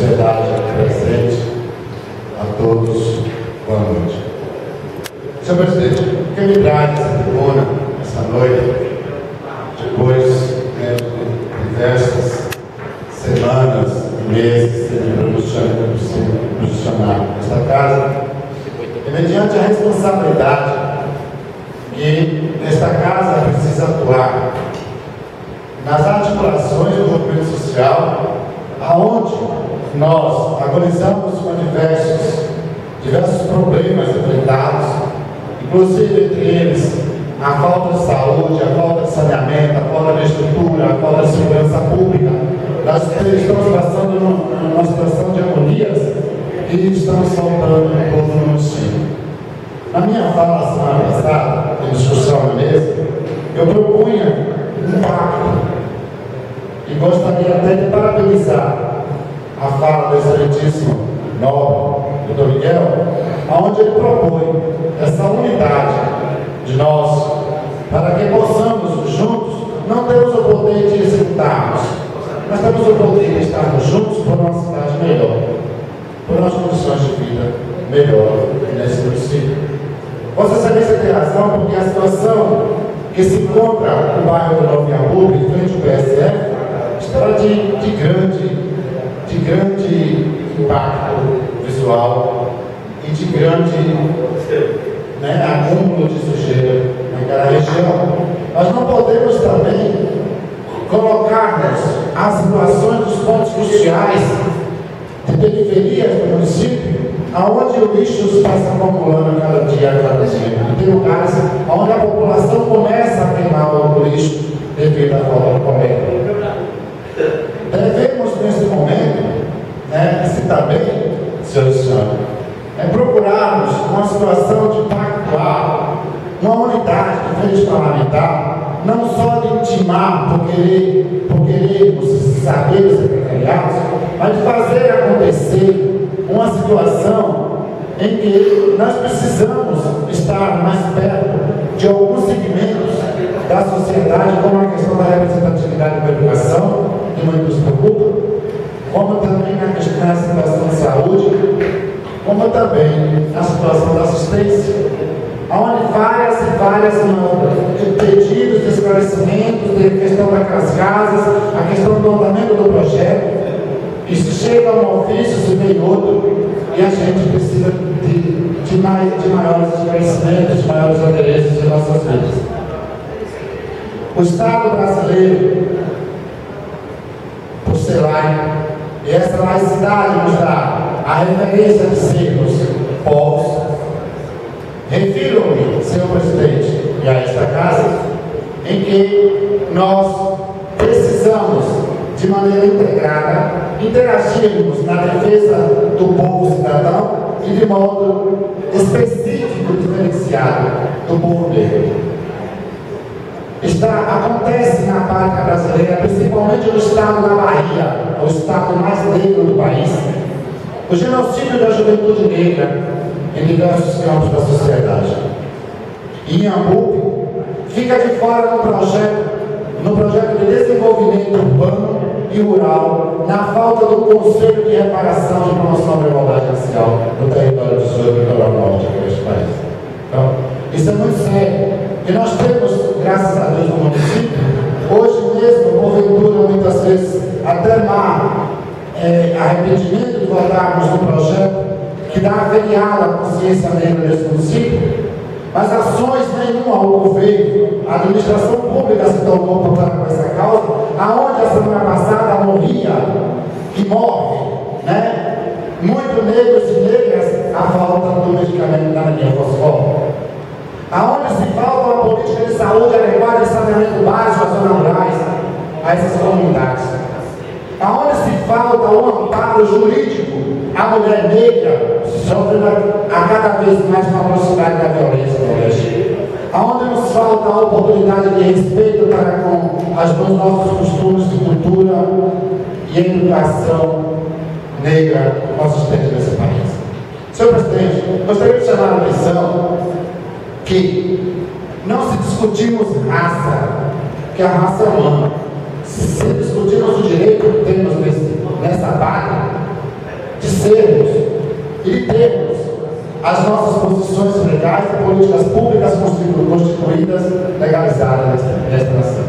sociedade presente, a todos, boa noite. Senhor presidente, o que me traz essa tribuna essa noite, depois né, de diversas semanas e meses sendo posicionado nesta casa, é mediante a responsabilidade que esta casa precisa atuar nas articulações do movimento social, nós agonizamos com diversos, diversos problemas enfrentados, inclusive entre eles a falta de saúde, a falta de saneamento, a falta de estrutura, a falta de segurança pública. Nós estamos passando numa situação de agonias e estamos faltando um pouco no município. Na minha fala semana passada, em discussão na mesa, eu propunha um pacto e gostaria até de parabenizar a fala do excelentíssimo nobre, doutor Miguel, onde ele propõe essa unidade de nós, para que possamos juntos, não temos o poder de executarmos, mas temos o poder de estarmos juntos por uma cidade melhor, por umas condições de vida melhor nesse município. Vossa Excelência tem razão, porque a situação que se encontra no bairro do Novo Iambu, em frente ao PSF, está de, de, grande, de grande impacto visual e de grande né, acúmulo de sujeira naquela região. Nós não podemos também colocar-nos as situações dos pontos cruciais de periferias do município, aonde o lixo está se acumulando cada dia, cada dia. Tem lugares onde a população começa a queimar o lixo devido à falta de coleta. Devemos, nesse momento, né, se também, senhores, é procurarmos uma situação de pactuar, uma unidade de frente parlamentar, não só de intimar por querer, por saber os secretariados, mas de fazer acontecer uma situação em que nós precisamos estar mais perto de alguns segmentos da sociedade, como a questão da representatividade da educação, que muito nos preocupa, como também na situação de saúde, como também a situação da assistência, onde várias e várias pedidos de esclarecimentos, de questão daquelas casas, a questão do andamento do projeto, se chega um ofício, se vem outro, e a gente precisa de, de, mais, de maiores esclarecimentos, de maiores adereços em nossas vidas. O Estado brasileiro, por ser laico, essa laicidade nos dá a referência de sermos povos, refiro-me, senhor presidente, e a esta casa, em que nós precisamos, de maneira integrada, interagirmos na defesa do povo cidadão e de modo específico, diferenciado do povo negro. Está, acontece na pátria brasileira, principalmente no estado da Bahia, o estado mais negro do país, o genocídio da juventude negra em diversos campos da sociedade. E Ambu fica de fora no projeto, no projeto de desenvolvimento urbano e rural, na falta do Conselho de Reparação de Promoção da Igualdade Racial no território do sul e litoral norte deste país. Então, isso é muito sério. E nós temos, graças a Deus, no município, hoje mesmo, porventura, muitas vezes, até má é, arrependimento de votarmos no projeto que dá averiada à consciência negra desse município, mas ações nenhuma ao governo, a administração pública se tomou por com essa causa, aonde a semana passada morria e morre, né? Muito negros e negras a falta do medicamento da linha fosfórica. Aonde se falta uma política de saúde adequada e saneamento básico às zonas rurais, a essas comunidades. Aonde se falta um amparo jurídico, a mulher negra sofre a cada vez mais uma velocidade da violência Oeste. Aonde nos falta a oportunidade de respeito para com os nossos costumes de cultura e educação negra consistente nesse país. Senhor presidente, gostaria de chamar a atenção que não se discutimos raça, que a raça é humana se discutirmos o direito que temos nesse, nessa pátria, sermos e de termos as nossas posições legais e políticas públicas constituídas, legalizadas nesta, nação.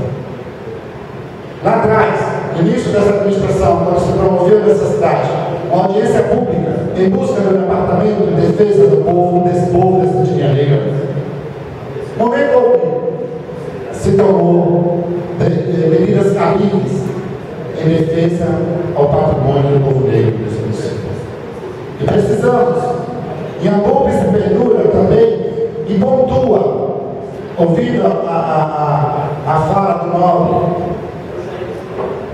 Lá atrás, no início dessa administração, quando se promoveu nessa cidade uma audiência pública em busca do Departamento de Defesa do Povo, desse povo, dessa etnia negra, momento se tomou medidas cabíveis em defesa ao patrimônio do povo negro desse município. E precisamos, em Ambubis e Perdura também, e pontua, ouvindo a, a, a, a fala do nobre,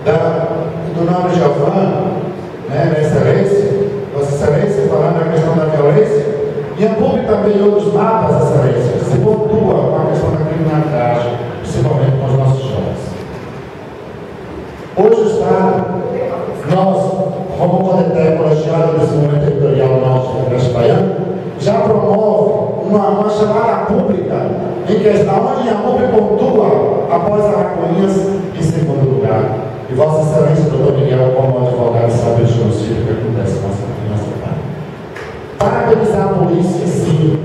da, do nobre Giovanni, né, na excelência, Vossa Excelência, falando da questão da violência, e Ambubis também outros mapas, Excelência, se pontua com a questão da criminalidade, principalmente com os nossos jovens. Hoje o Estado, nós, como Codeté Colegiado do Desenvolvimento Territorial Norte do Baiano, já promove uma, uma chamada pública em questão onde a PUB pontua após a Araconhas em segundo lugar. E Vossa Excelência, doutor Miguel, como advogado, sabe o que acontece com nossa cidade. Parabenizar a polícia, sim,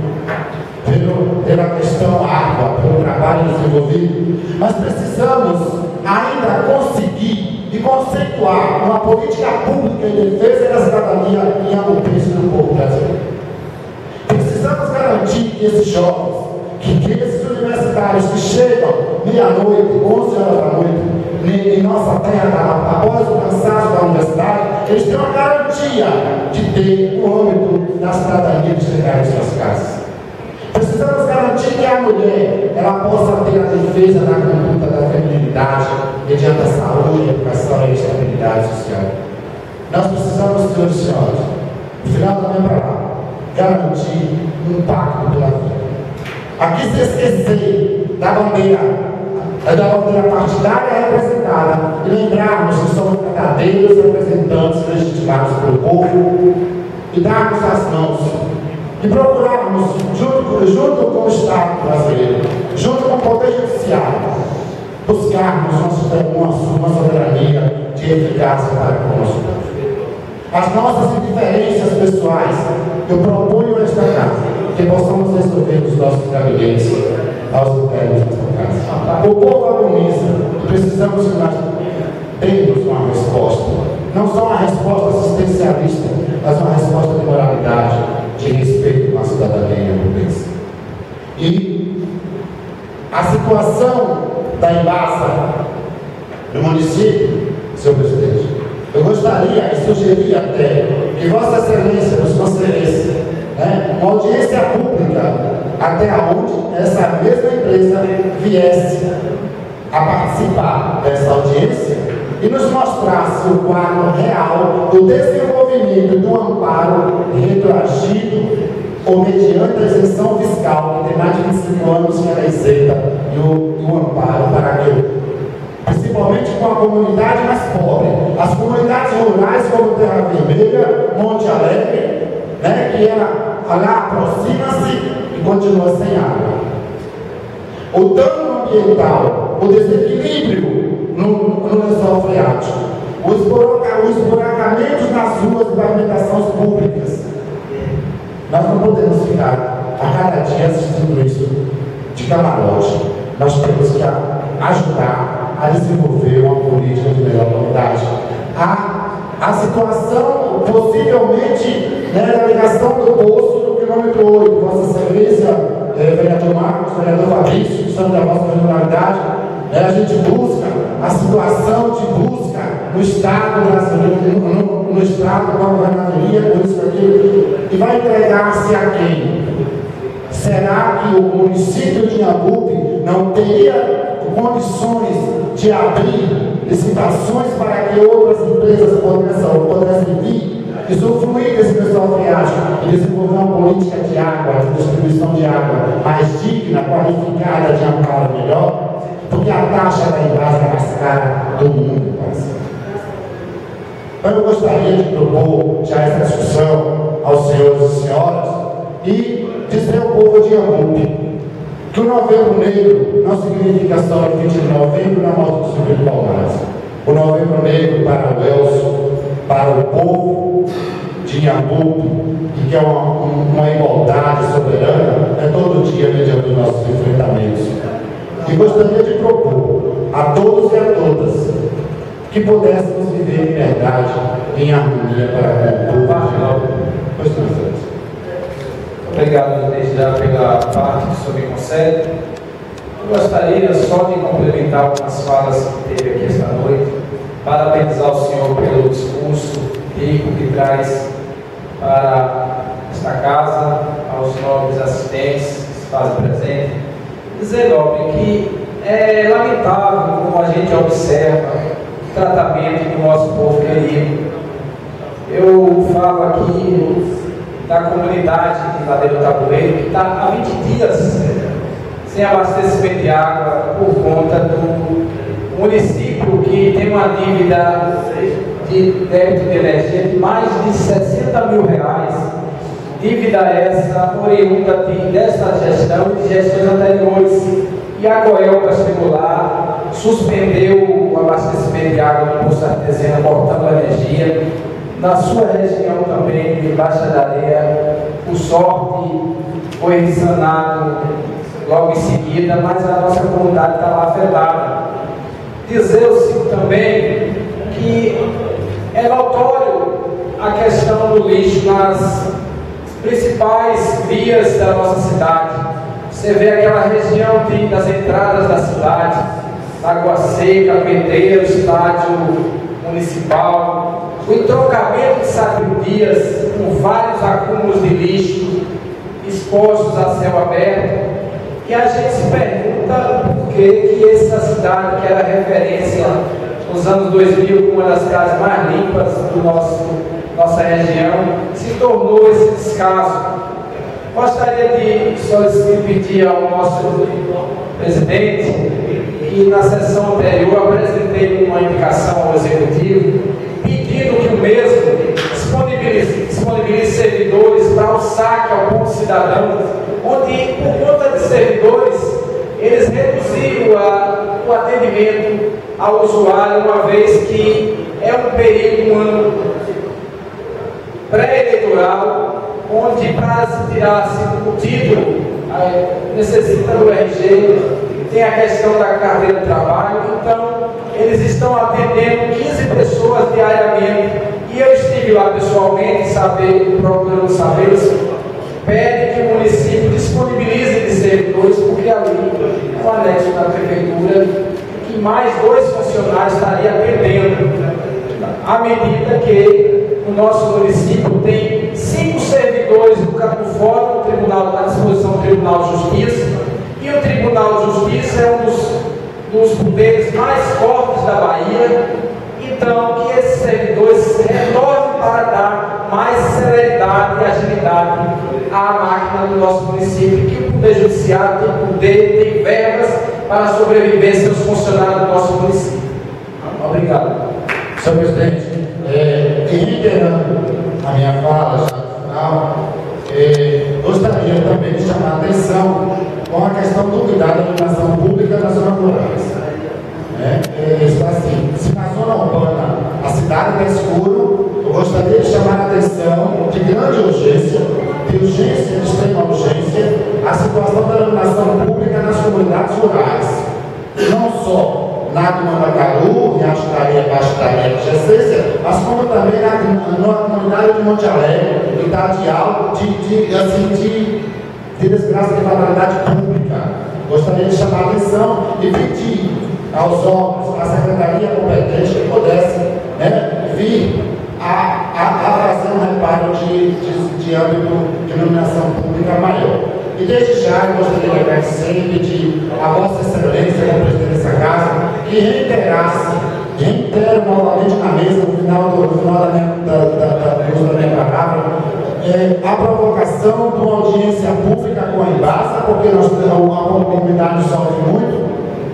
pelo, pela questão água, pelo trabalho desenvolvido, mas precisamos ainda conseguir e conceituar uma política pública em defesa da cidadania em abupense do povo brasileiro. Precisamos garantir que esses jovens, que, que esses universitários que chegam meia-noite, 11 horas da noite, em nossa terra, após o cansaço da universidade, eles têm uma garantia de ter o âmbito da cidadania de chegar em suas casas. Precisamos garantir que a mulher ela possa ter a defesa da conduta da feminilidade mediante a saúde, a educação e a estabilidade social. Nós precisamos, senhores e senhores, no final da minha palavra, garantir um pacto pela vida. Aqui se esquecer da bandeira, da bandeira partidária representada e lembrarmos que somos verdadeiros representantes legitimados pelo povo e darmos as mãos e procurarmos, junto, junto com o Estado brasileiro, junto com o Poder Judiciário, buscarmos uma, uma soberania de eficácia para o nosso povo. As nossas indiferenças pessoais, eu proponho esta casa, que possamos resolver nos nossos gabinetes aos internos desta casa. O povo agoniza, precisamos que nós demos uma resposta. Não só uma resposta assistencialista, mas uma resposta de moralidade, de respeito à cidadania burguesa. E a situação da Embaça no município, senhor presidente, eu gostaria e sugeria até que Vossa Excelência nos concedesse né, uma audiência pública até onde essa mesma empresa viesse a participar dessa audiência e nos mostrasse o quadro real do desenvolvimento do amparo retroagido ou mediante a isenção fiscal, que tem mais de 25 anos que era isenta do, do amparo para aquilo. Principalmente com a comunidade mais pobre. As comunidades rurais, como Terra Vermelha, Monte Alegre, né, que ela, ela aproxima-se e continua sem água. O dano ambiental, o desequilíbrio no, no lençol freático, os esburacamentos nas ruas de pavimentações públicas. Nós não podemos ficar a cada dia assistindo isso de camarote. Nós temos que ajudar a desenvolver uma política de melhor qualidade. A, a situação, possivelmente, né, da ligação do poço no quilômetro 8, Vossa Excelência é, vereador Marcos, vereador Fabrício, que são da nossa regionalidade, né, a gente busca a situação de busca no Estado brasileiro, no, no Estado, com a governadoria, por isso aqui, e vai entregar-se a quem? Será que o município de Inhabupe não teria condições de abrir licitações para que outras empresas pudessem, pudessem vir usufruir desse pessoal friagem e desenvolver uma política de água, de distribuição de água mais digna, qualificada, de amparo melhor, porque a taxa da invasão é mais cara do mundo, parceiro. Então eu gostaria de propor já essa discussão aos senhores e senhoras e dizer ao povo de Ambupe que o novembro negro não significa só o 20 de novembro na morte do Silvio Palmares. O novembro negro para o Elcio, para o povo de Inhambu, que quer uma, uma igualdade soberana, é todo dia mediante os nossos enfrentamentos. E gostaria de propor a todos e a todas que pudéssemos viver em liberdade, em harmonia para com o povo. Pois não, Obrigado desde já pela parte que o senhor me concede. Eu gostaria só de complementar algumas falas que teve aqui esta noite, parabenizar o senhor pelo discurso rico que traz para esta casa, aos nobres assistentes que se fazem presente. Dizer, nobre, que é lamentável como a gente observa o tratamento do nosso povo querido. Eu falo aqui da comunidade de Ladeira Tabuleiro, que está há 20 dias sem abastecimento de água por conta do município que tem uma dívida de débito de energia de mais de 60 mil reais. Dívida essa oriunda de, dessa gestão e de gestões anteriores. E a Goelpa chegou suspendeu o abastecimento de água no poço artesiano, cortando a energia na sua região também, de Baixa da Areia, o sorte foi sanado logo em seguida, mas a nossa comunidade está lá afetada. Dizer o também que é notório a questão do lixo nas principais vias da nossa cidade. Você vê aquela região de, das entradas da cidade, Água Seca, Pedreiro, Estádio Municipal, o entrocamento de sabidias com vários acúmulos de lixo expostos a céu aberto, que a gente se pergunta por que, que essa cidade, que era referência nos anos 2000 como uma das cidades mais limpas do nosso nossa região, se tornou esse descaso. Gostaria de solicitar pedir ao nosso presidente que na sessão anterior apresentei uma indicação ao executivo pedindo que o mesmo disponibilize, disponibilize servidores para o saque ao ponto cidadão, onde, por conta de servidores, eles reduziram a, o atendimento ao usuário, uma vez que é um período, um ano pré-eleitoral, onde para se tirar o título necessita do RG, tem a questão da carteira de trabalho, então eles estão atendendo 15 pessoas diariamente. E eu estive lá pessoalmente, saber, procurando saber, pede que o município disponibilize de servidores, porque ali o anexo da prefeitura, que mais dois funcionários estariam atendendo, à medida que o nosso município tem cinco servidores no campo fora, no tribunal, à disposição do Tribunal de Justiça, e o Tribunal de Justiça é um dos dos poderes mais fortes da Bahia, então que esses servidores retornem para dar mais celeridade e agilidade à máquina do nosso município, que o Poder Judiciário tem poder, tem verbas para a sobrevivência dos funcionários do nosso município. Obrigado. Senhor presidente, é, reiterando a minha fala já no final, é, gostaria também de chamar a atenção com a questão do cuidado da iluminação pública nas zonas rurais. É, é, assim, se na zona urbana a cidade está escuro, eu gostaria de chamar a atenção de grande urgência, de urgência, de extrema urgência, a situação da iluminação pública nas comunidades rurais. Não só na Mandacaru, em Astaria, Bastaria, mas como também na, comunidade de Monte Alegre, que está de alto, de, de, assim, de de desgraça de fatalidade pública. Gostaria de chamar a atenção e pedir aos órgãos, à secretaria competente que pudesse né, vir a, a, a, fazer um reparo de, de, de âmbito de iluminação pública maior. E desde já gostaria de agradecer e pedir a Vossa Excelência, como presidente dessa casa, que reiterasse, reitero novamente na mesa, no final, do, no final da, da, da, da, minha palavra, é, a provocação de uma audiência pública com a Embasa, porque nós, a comunidade sofre muito,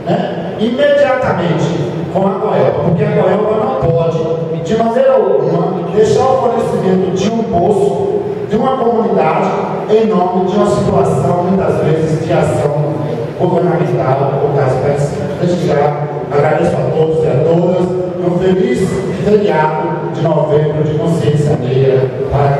né? imediatamente com a Coelba, porque a Coelba não pode, de maneira alguma, deixar o fornecimento de um poço, de uma comunidade, em nome de uma situação, muitas vezes, de ação governamental, ou caso parecido. Desde já, agradeço a todos e a todas, um feliz feriado de novembro de consciência negra Pai,